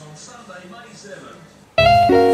on Sunday, May 7th.